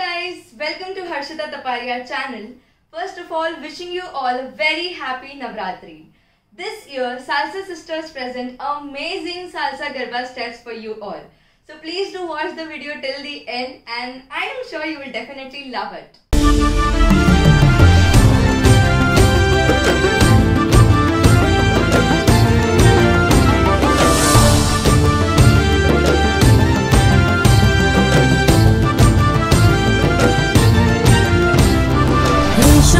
guys, welcome to Harshita Taparia channel. First of all, wishing you all a very happy Navratri. This year, Salsa Sisters present amazing Salsa Garba steps for you all. So please do watch the video till the end and I am sure you will definitely love it.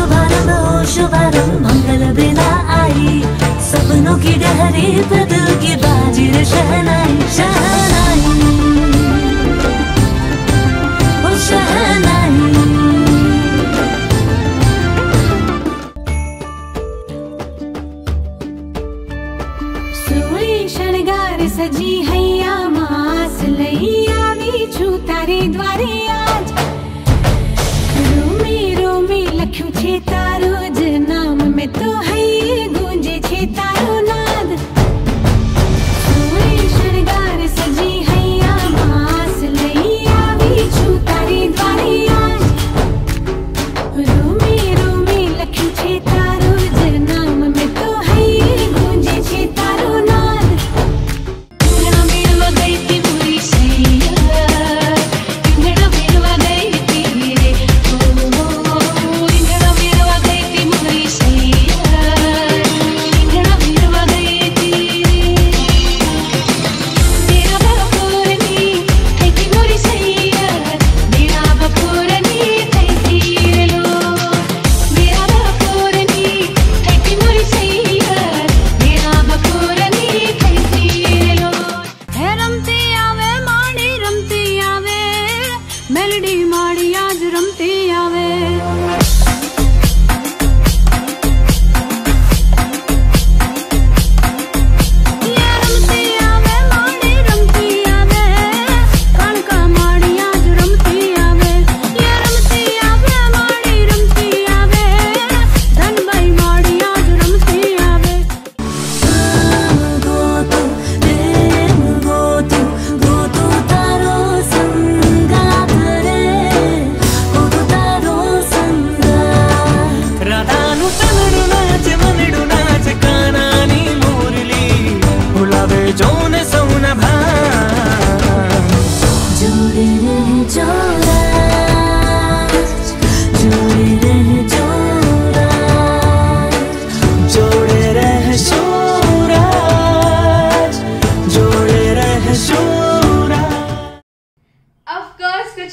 शुभारंभ हो शुभारंभ, मंगल बेला आई। सपनों की डहरी पे दिल की बाजी शहनाई शहनाई। सजी हैया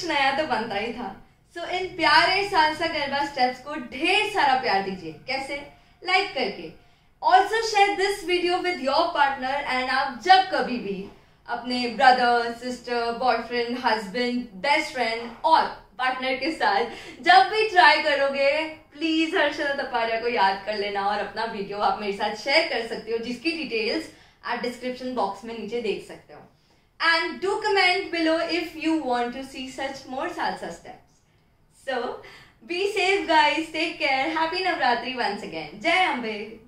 नया तो बनता ही था। सो so, इन प्यारे सालसा गरबा स्टेप्स को ढेर सारा प्यार दीजिए। कैसे? लाइक करके। Also share this video with your partner and आप जब कभी भी अपने brother sister boyfriend husband best friend और पार्टनर के साथ जब भी ट्राई करोगे प्लीज़ हर्षदा तपारिया को याद कर लेना और अपना वीडियो आप मेरे साथ शेयर कर सकते हो जिसकी डिटेल्स आप डिस्क्रिप्शन बॉक्स में नीचे देख सकते हो। And do comment below if you want to see such more salsa steps. So, be safe guys, take care, happy Navratri once again. Jai Ambe!